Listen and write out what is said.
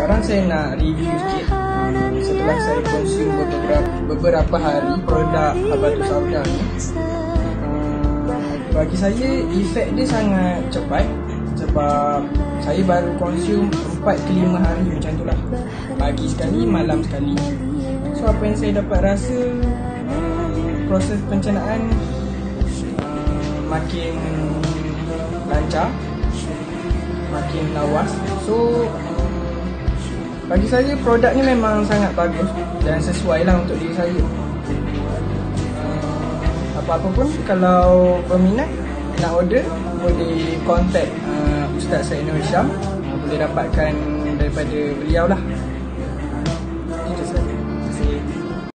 sekarang saya nak review sikit uh, setelah saya consume beberapa, beberapa hari produk Habatus Sauda ni. Uh, bagi saya efek dia sangat cepat sebab saya baru consume 4 ke 5 hari macam tu lah. Pagi sekali, malam sekali. So apa yang saya dapat rasa uh, proses pencernaan uh, makin lancar makin lawas so bagi saya produk ni memang sangat bagus dan sesuai lah untuk diri saya. Apa-apa pun kalau berminat nak order boleh contact uh, Ustaz Said Nur Syam. Boleh dapatkan daripada beliau lah